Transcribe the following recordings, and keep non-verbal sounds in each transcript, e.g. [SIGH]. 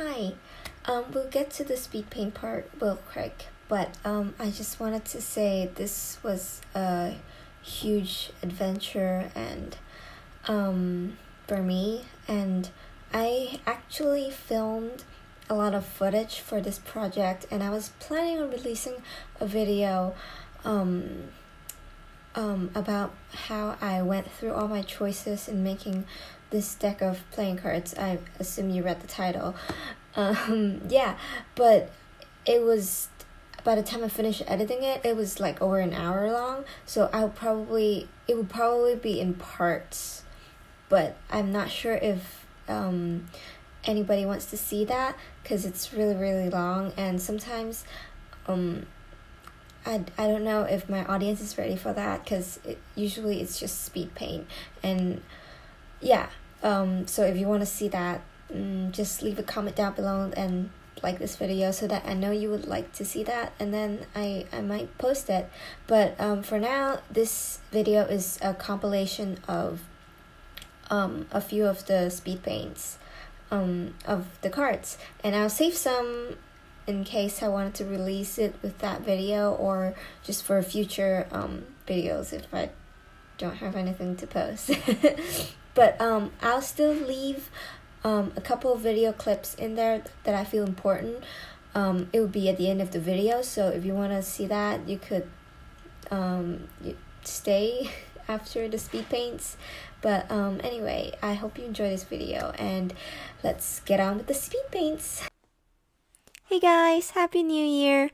Hi. Um, we'll get to the speed paint part real quick, but um, I just wanted to say this was a huge adventure and um, for me, and I actually filmed a lot of footage for this project, and I was planning on releasing a video um, um, about how I went through all my choices in making this deck of playing cards. I assume you read the title. Um, [LAUGHS] yeah, but it was by the time I finished editing it, it was like over an hour long. So I'll probably it would probably be in parts, but I'm not sure if um, anybody wants to see that because it's really really long and sometimes um I, I don't know if my audience is ready for that because it, usually it's just speed paint and yeah um so if you want to see that mm, just leave a comment down below and like this video so that I know you would like to see that and then I, I might post it but um, for now this video is a compilation of um, a few of the speed paints um, of the cards and I'll save some in case I wanted to release it with that video or just for future um, videos if I don't have anything to post. [LAUGHS] but um, I'll still leave um, a couple of video clips in there that I feel important. Um, it will be at the end of the video, so if you want to see that, you could um, stay [LAUGHS] after the speed paints. But um, anyway, I hope you enjoy this video and let's get on with the speed paints. Hey guys, happy new year.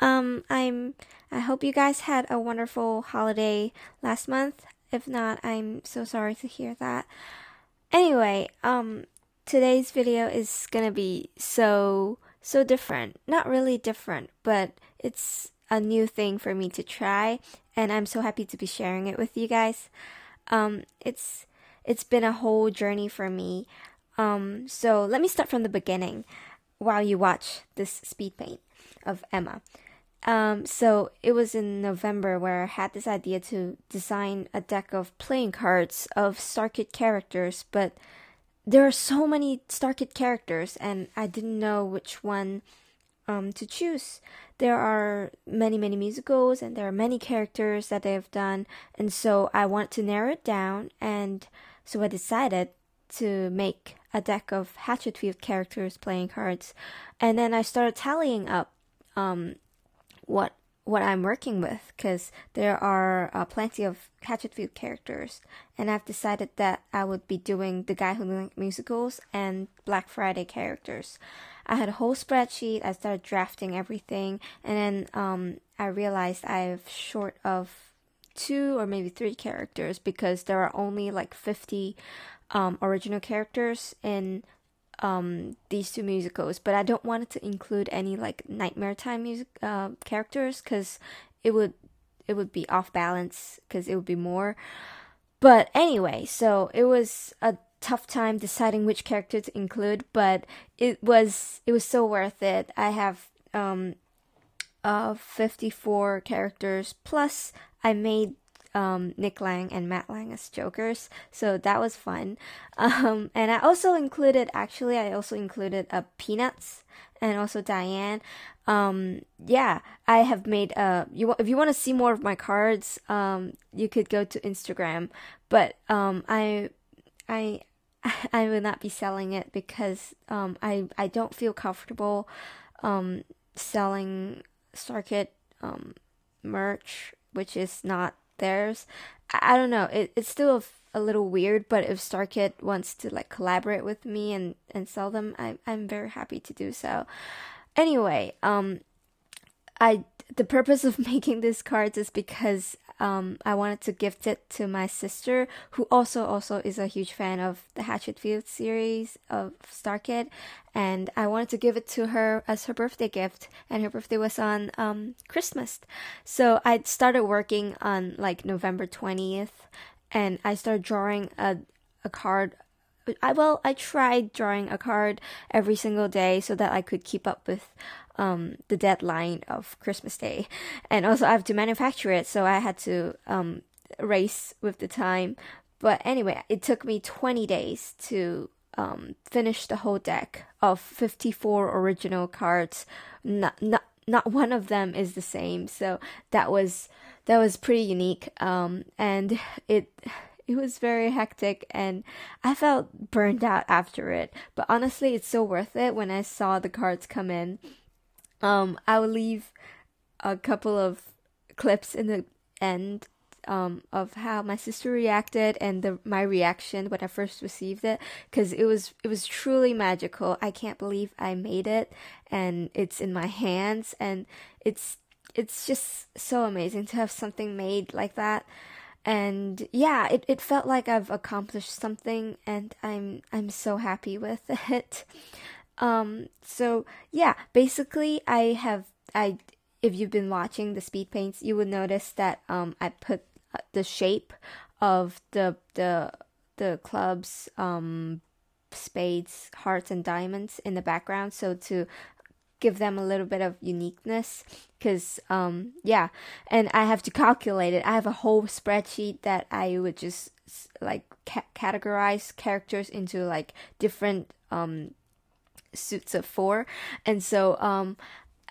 Um I'm I hope you guys had a wonderful holiday last month. If not, I'm so sorry to hear that. Anyway, um today's video is to be so so different. Not really different, but it's a new thing for me to try and I'm so happy to be sharing it with you guys. Um it's it's been a whole journey for me. Um so let me start from the beginning while you watch this speed paint of Emma. Um, so it was in November where I had this idea to design a deck of playing cards of StarKid characters, but there are so many StarKid characters, and I didn't know which one um, to choose. There are many, many musicals, and there are many characters that they have done, and so I wanted to narrow it down, and so I decided to make a deck of Hatchetfield characters playing cards, and then I started tallying up um, what what I'm working with because there are uh, plenty of Hatchetfield characters, and I've decided that I would be doing the guy who liked musicals and Black Friday characters. I had a whole spreadsheet. I started drafting everything, and then um, I realized I'm short of two or maybe three characters because there are only like 50 um, original characters in um, these two musicals, but I don't want it to include any like Nightmare Time music uh, characters because it would it would be off balance because it would be more. But anyway, so it was a tough time deciding which character to include, but it was it was so worth it. I have um uh 54 characters plus I made um, Nick Lang and Matt Lang as Jokers, so that was fun. [LAUGHS] Um, and I also included, actually, I also included uh, Peanuts and also Diane. Um, yeah, I have made uh, you if you want to see more of my cards, um, you could go to Instagram. But um, I, I, [LAUGHS] I will not be selling it because um, I I don't feel comfortable selling StarKid um merch, which is not theirs. I, don't know. It, it's still a, a little weird, but if StarKid wants to like collaborate with me and and sell them, I I'm very happy to do so. Anyway, um, I the purpose of [LAUGHS] making these cards is because um, I wanted to gift it to my sister, who also also is a huge fan of the Hatchetfield series of StarKid, and I wanted to give it to her as her birthday gift. And her birthday was on um, Christmas, so I started working on like November twentieth, and I started drawing a a card I well, I tried drawing a card every single day so that I could keep up with um, the deadline of Christmas Day, and also I have to manufacture it, so I had to um, race with the time. But anyway, it took me 20 days to um, finish the whole deck of 54 original cards. Not, not, not one of them is the same. So that was, that was pretty unique. Um, and it, it was very hectic and I felt burned out after it. But honestly, it's so worth it when I saw the cards come in. Um, I will leave a couple of clips in the end um, of how my sister reacted and the my reaction when I first received it because it was it was truly magical. I can't believe I made it and it's in my hands and it's it's just so amazing to have something made like that. And yeah, it, it felt like I've accomplished something and I'm I'm so happy [LAUGHS] with it. Um so yeah, basically I have I if you've been watching the speed paints, you would notice that um I put the shape of the the the clubs um spades hearts and diamonds in the background so to give them a little bit of uniqueness because um yeah and i have to calculate it i have a whole spreadsheet that i would just like ca- categorize characters into like different um suits of four and so um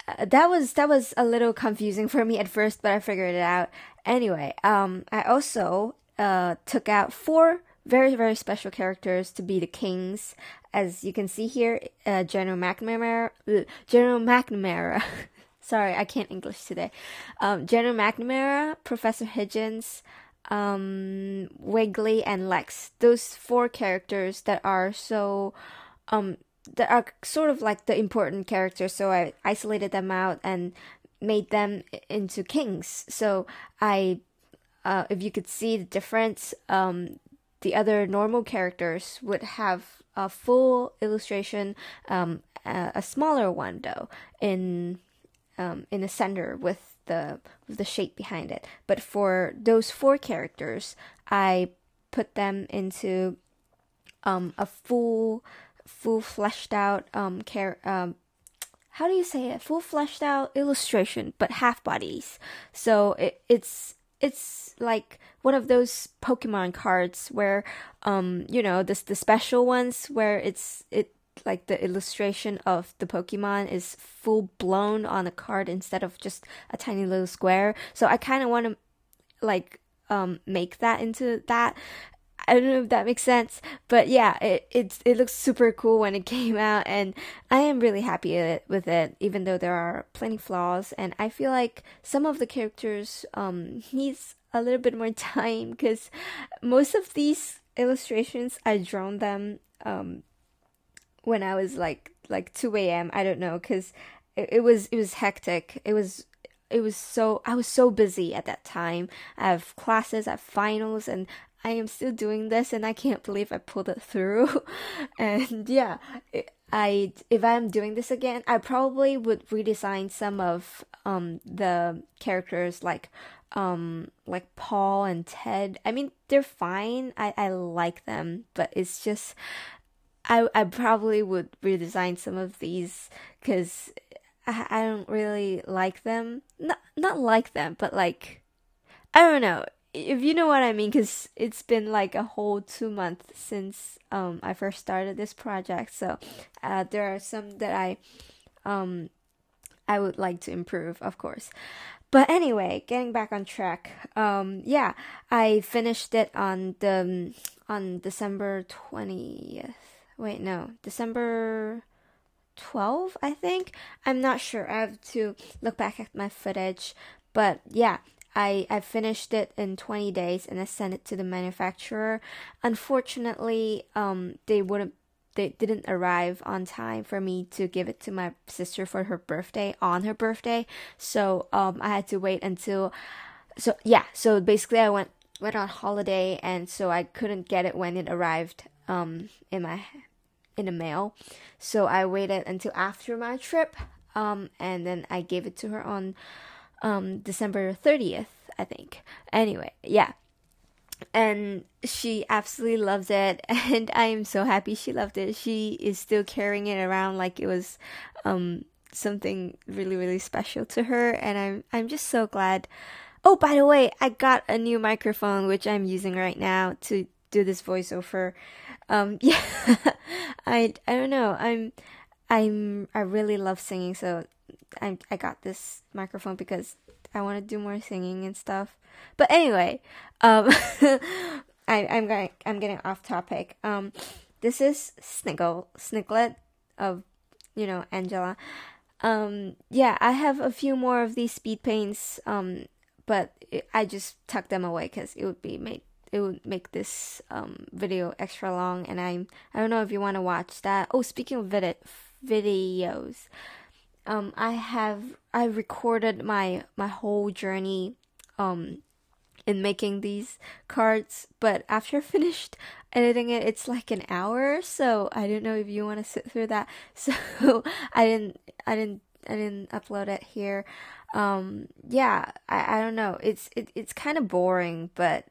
uh, that was that was a little confusing for me at first, but I figured it out. Anyway, um, I also uh took out four very very special characters to be the kings. As you can see here, uh, General McNamara, uh, General McNamara. [LAUGHS] Sorry, I can't English today. Um, General McNamara, Professor Hidgens, um, Wiggly, and Lex. Those four characters that are so um that are sort of like the important characters. So I isolated them out and made them into kings. So I, uh, if you could see the difference, um, the other normal characters would have a full illustration, um, a, a smaller one though in um, in the center with the with the shape behind it. But for those four characters, I put them into um, a full full fleshed out um care um how do you say it full fleshed out illustration but half bodies so it, it's it's like one of those pokemon cards where um you know this the special ones where it's it like the illustration of the pokemon is full blown on a card instead of just a tiny little square. So i kind of want to like um make that into that I don't know if that makes sense, but yeah, it it's it looks super cool when it [LAUGHS] came out, and I am really happy with it, even though there are plenty flaws, and I feel like some of the characters um needs a little bit more [LAUGHS] time because most of these illustrations I drawn them um when I was like like two a.m. I don't know because it, it was it was hectic. It was it was so I was so busy at that time. I have classes, I have finals, and I am still doing this and I can't believe I pulled it through. [LAUGHS] and yeah, I if I'm doing this again, I probably would redesign some of um the characters like um like Paul and Ted. I mean, they're fine. I I like them, but it's just I I probably would redesign some of these cuz I, I don't really like them. Not not like them, but like I don't know if you know what I mean, because it's been like a whole two months since um I first started this project. So uh, there are some that I um I would like to improve, of course. But anyway, getting back on track. Um, yeah, I finished it on the on December twentieth. Wait, no, December 12, I think. I'm not sure. I have to look back at my footage. But yeah, I, I finished it in 20 days and I sent it to the manufacturer. Unfortunately, um, they wouldn't they didn't arrive on time for me to give it to my sister for her birthday on her birthday. So um, I had to wait until so yeah. So basically, I went went on holiday and so I couldn't get it when it arrived um, in my in the mail. So I waited until after my trip um, and then I gave it to her on um December 30th, I think. Anyway, yeah. And she absolutely loves it [LAUGHS] and I am so happy she loved it. She is still carrying it around like it was um something really really special to her and I'm I'm just so glad. Oh, by the way, I got a new microphone which I'm using right now to do this voiceover. Um, [LAUGHS] yeah, [LAUGHS] I I don't know. I'm I'm I really love singing, so I I got this microphone because I want to do more singing and stuff. But anyway, um, [LAUGHS] I I'm going I'm getting off topic. Um, this is Sniggle Sniglet of you know Angela. Um, yeah, I have a few more of these speed paints. Um, but I just tucked them away because it would be made it would make this um, video extra long and I'm I don't know if you want to watch that. Oh, speaking of vid- videos, um, I have I recorded my my whole journey um in making these cards, but after I [LAUGHS] finished editing it, it's like an hour. So I don't know if you want to sit through that. [LAUGHS] So I didn't I didn't I didn't upload it here. Um, yeah, I, I don't know. It's it, it's kind of boring, but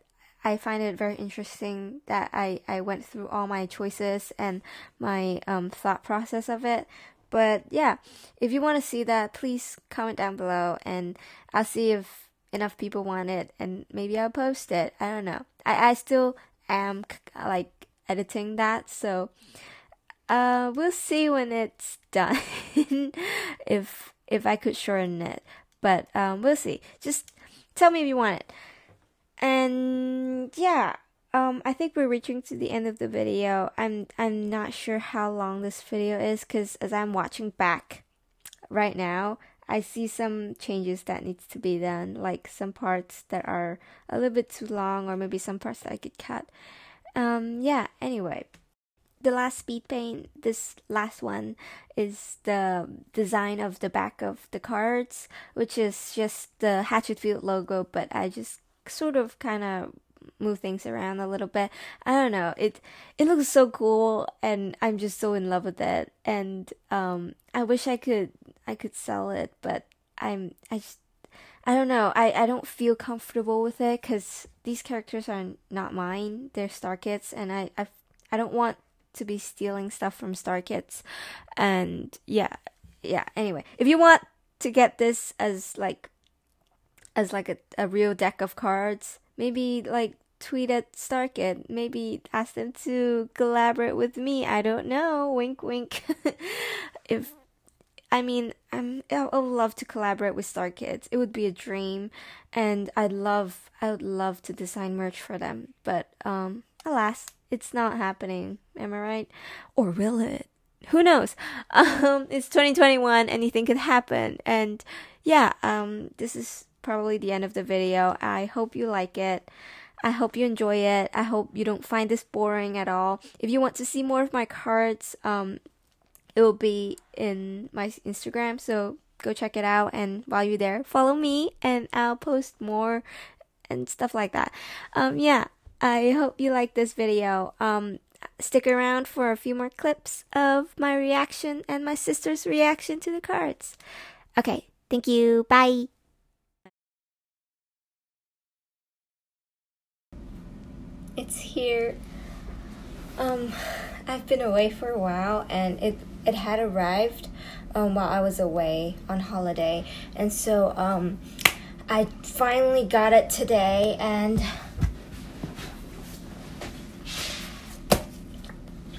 I find it very interesting that I, I went through all my choices and my um, thought process of it. But yeah, if you want to see that, please comment down below and I'll see if enough people want it and maybe I'll post it. I don't know. I, I still am like editing that, so uh, we'll see when it's [LAUGHS] done if if I could shorten it. But um, we'll see. Just tell me if you want it. And yeah, um, I think we're reaching to the end of the video. I'm I'm not sure how long this video is because as I'm watching back right now, I see some changes that needs to be done, like some parts that are a little bit too long, or maybe some parts that I could cut. Um, yeah. Anyway, the last speed paint, this last one is the design of the back of the cards, which is just the Hatchetfield logo, but I just sort of kind of move things around a little bit. I don't know. It it looks so cool and I'm just so in love with it and um I wish I could I could sell it, but I'm I just I don't know. I, I don't feel comfortable with it cuz these characters are not mine. They're Star Kids and I I I don't want to be stealing stuff from Star Kids. And yeah, yeah. Anyway, if you want to get this as like as like a, a real deck of cards, maybe like tweet at StarKid. Maybe ask them to collaborate with me. I don't know. Wink, wink. [LAUGHS] if I mean, I'm I would love to collaborate with Star Kids. It would be a dream, and I'd love I would love to design merch for them. But um, alas, it's not happening. Am I right? Or will it? Who knows? [LAUGHS] Um, it's 2021. Anything could happen. And yeah, um, this is probably the end of the video. I hope you like it. I hope you enjoy it. I hope you don't find this boring at all. If you want to see more of my cards, um, it will be in my Instagram. So go check it out. And while you're there, follow me, and I'll post more and stuff like that. Um, yeah. I hope you like this video. Um, stick around for a few more clips of my reaction and my sister's reaction to the cards. Okay, thank you. Bye. It's here. Um, I've been away for a while and it it had arrived um, while I was away on holiday. And so um, I finally got it today and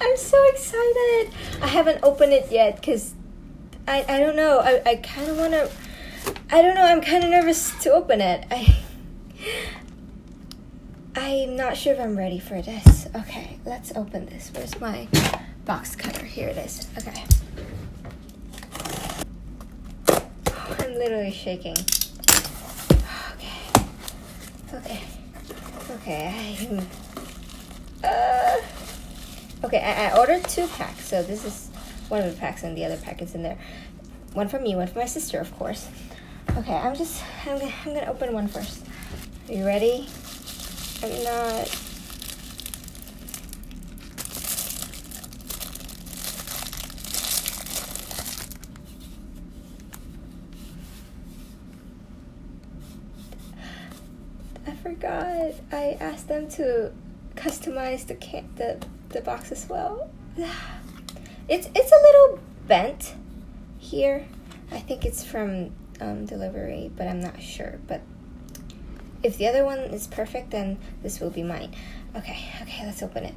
I'm so excited. I haven't opened it yet because I, I don't know. I, I kind of want to. I don't know. I'm kind of nervous to open it. I. I'm not sure if I'm ready for this. Okay, let's open this. Where's my box cutter? Here it is. Okay. Oh, [SIGHS] I'm literally shaking. Okay. Okay. Okay. I'm. Uh. Okay, I, I ordered two packs, so this is one of the packs and the other pack is in there. One for me, one for my sister, of course. Okay, I'm just, I'm, I'm gonna open one first. Are you ready? I'm not... I forgot. I asked them to customize the can the the box as well. [SIGHS] It's it's a little bent here. I think it's from um, delivery, but I'm not sure. But if the other one is perfect, then this will be mine. Okay, okay, let's open it.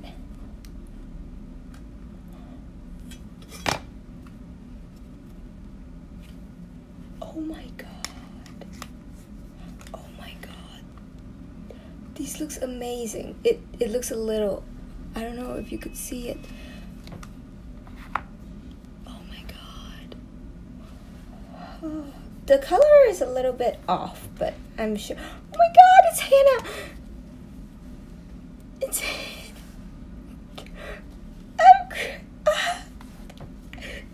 Oh my god. Oh my god. This looks amazing. It it looks a little I don't know if you could see it. Oh my god. Oh, [SIGHS] the color is a little bit off, but I'm sure it's Hannah! It's. Ah.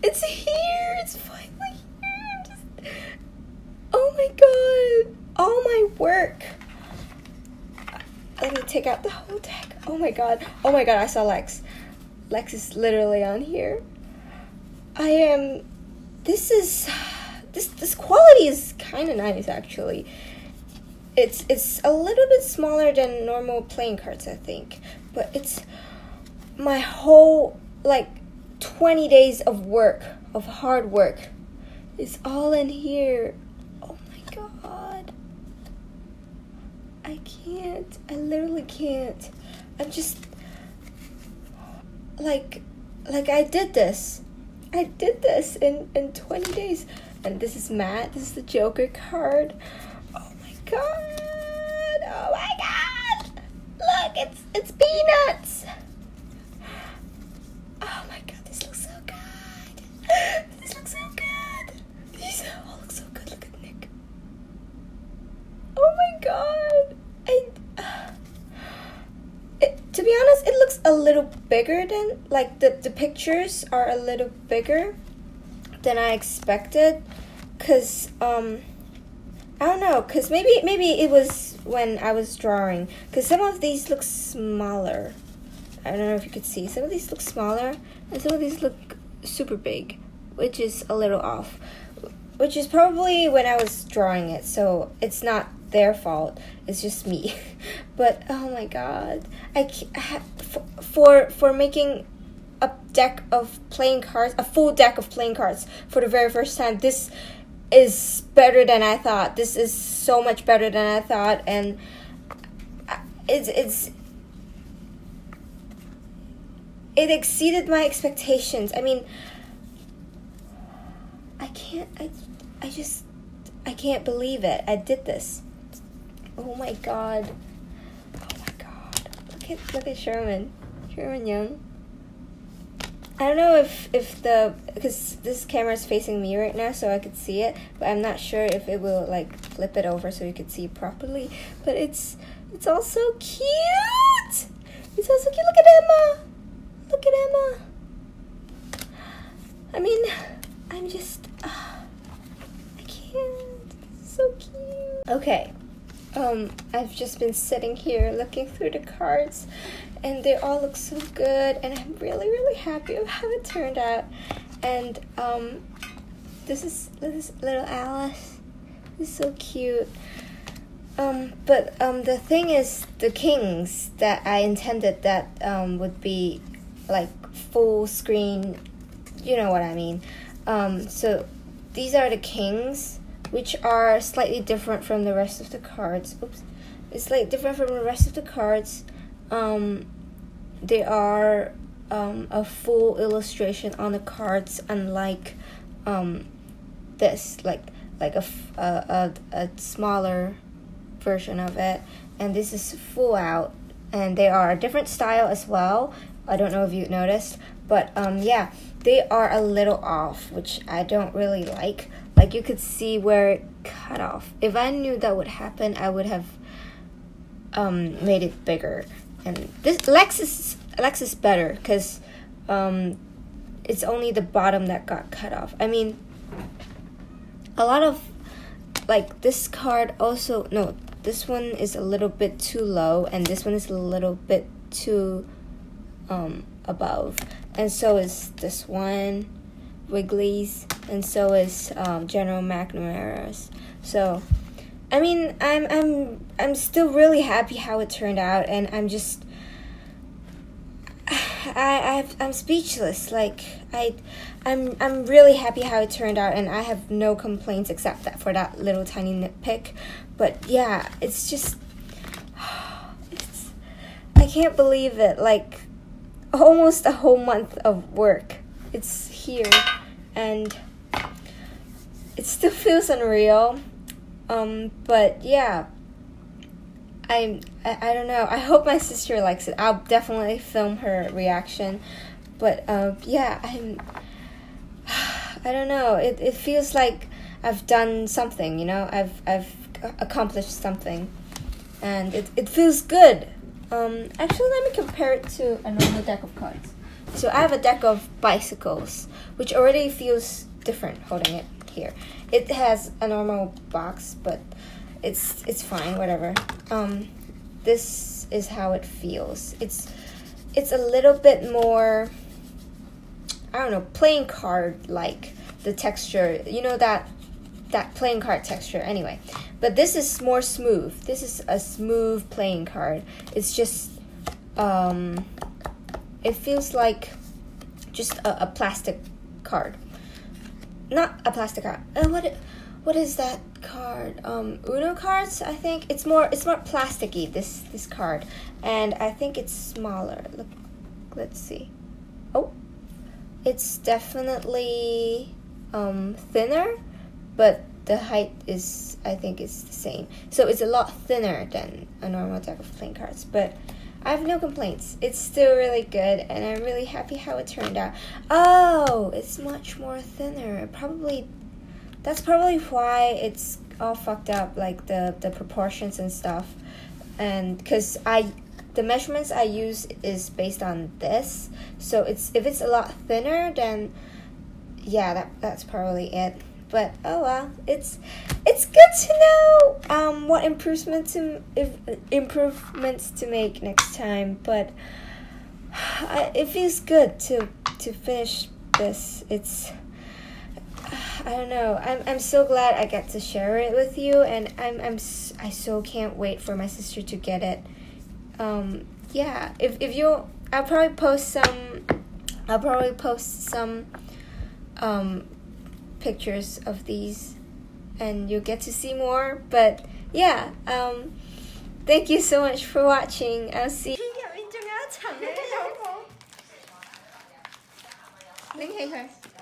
It's here! It's finally here! Just, oh my god! All my work! Let me take out the whole deck. Oh my god. Oh my god, I saw Lex. Lex is literally on here. I am. This is. This this quality is kind of nice actually. It's it's a little bit smaller than normal playing cards, I think, but it's my whole like 20 days of work of hard work is all in here. Oh my god. I can't. I literally can't. I'm just like like I did this. I did this in in 20 days. And this is Matt. This is the Joker card. God. Oh my god. Look, it's it's peanuts. Oh my god, this looks so good. This looks so good. These all look so good. Look at Nick. Oh my god. I uh, it, to be honest, it looks a little bigger than like the the pictures are a little bigger than I expected cuz um I don't know cuz maybe maybe it was when I was drawing cuz some of these look smaller. I don't know if you could see. Some of these look smaller and some of these look super big, which is a little off. Which is probably when I was drawing it, so it's not their fault. It's just me. [LAUGHS] but oh my god, I for for making a deck of playing cards, a full deck of playing cards for the very first time. This is better than I thought. This is so much better than I thought, and it's it's it exceeded my expectations. I mean, I can't. I I just I can't believe it. I did this. Oh my god. Oh my god. Look at look at Sherman. Sherman Yang. I don't know if if the because this camera is facing me right now, so I could see it, but I'm not sure if it will like flip it over so you could see properly. But it's it's all so cute. It's all so cute. Look at Emma. Look at Emma. I mean, I'm just uh, I can't. so cute. Okay. Um, I've just been sitting here looking through the cards and they all look so good and I'm really really happy of how it turned out. And um, this is this little Alice. Is so cute. Um, but um, the thing is the kings that I intended that um, would be like full screen you know what I mean. Um, so these are the kings which are slightly different from the rest of the cards. Oops. It's like different from the rest of the cards. Um, they are um, a full illustration on the cards, unlike um, this, like like a, a, a, a smaller version of it. And this is full out, and they are a different style as well. I don't know if you noticed, but um, yeah, they are a little off, which I don't really like. Like you could see where it cut off. If I knew that would happen, I would have um, made it bigger and this Lexus Lexus better because um, it's only the bottom that got cut off. I mean, a lot of like this card also no this one is a little bit too low and this one is a little bit too um, above and so is this one Wiggly's and so is um, General McNamara's so I mean, I'm I'm I'm still really happy how it turned out, and I'm just [SIGHS] I i am speechless. Like I, I'm I'm really happy how it turned out, and I have no complaints except that for that little tiny nitpick. But yeah, it's just [SIGHS] it's I can't believe it. Like almost a whole month of work. It's here, and it still [LAUGHS] feels unreal. Um, but yeah, I, I I don't know. I hope my sister likes it. I'll definitely film her reaction. But uh, yeah, I'm. [SIGHS] I don't know. It it feels like I've done something. You know, I've I've accomplished something, and it it feels good. Um, actually, let me compare it to a normal deck of cards. So I have a deck of bicycles, which already feels different holding it here. It has a normal box, but it's it's fine, whatever. Um, this is how it feels. It's it's a little bit more I don't know, playing card like the texture. You know that that playing card texture anyway. But this is more smooth. This is a smooth playing card. It's just um it feels like just a, a plastic card. Not a plastic card. Uh, what what is that card? Um, Uno cards. I think it's more it's more plasticky. This this card, and I think it's smaller. Look, let's see. Oh, it's definitely um, thinner, but the height is I think is the same. So it's a lot thinner than a normal deck of playing cards, but. I have no complaints. It's still really good, and I'm really happy how it turned out. Oh, it's much more thinner. Probably that's probably why it's all fucked up like the the proportions and stuff and because i the measurements i use is based on this so it's if it's a lot thinner then yeah that that's probably it but oh well it's it's good to know um what improvements to if, improvements to make next time but [SIGHS] I, it feels good to to finish this it's [SIGHS] I don't know. I'm I'm so glad I get to share it with you, and I'm I'm I so can't wait for my sister to get it. Um, yeah. If if you, I'll probably post some. I'll probably post some. Um, pictures of these, and you'll get to see more. But yeah. Um, thank you so much for watching. I'll see. [LAUGHS] 拎 [LAUGHS]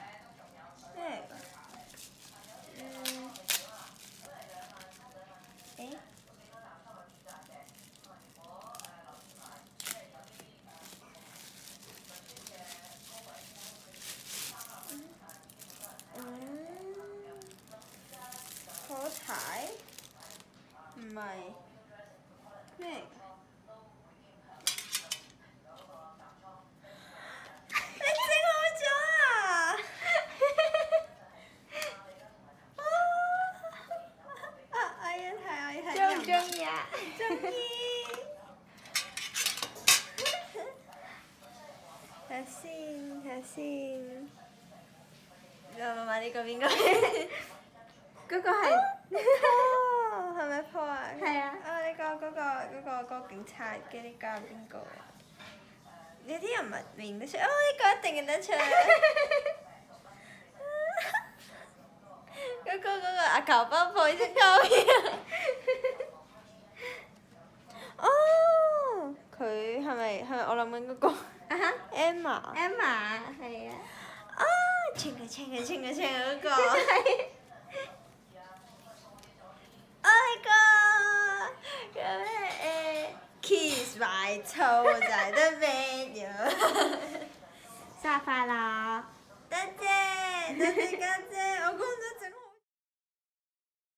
先，睇下先。媽媽呢個邊個？嗰個係。係咪破啊？係啊！啊呢個嗰個嗰個嗰個警察嘅呢個係邊個？有啲人唔認得出，哦呢個一定認得出。嗰個嗰個阿球包破隻膠片。哦，佢係咪係咪我諗緊嗰個？Emma。Emma 係啊。啊，唱嘅唱嘅唱嘅唱嗰個。愛歌嗰咩誒？Kiss my toe 在的背後。生！我。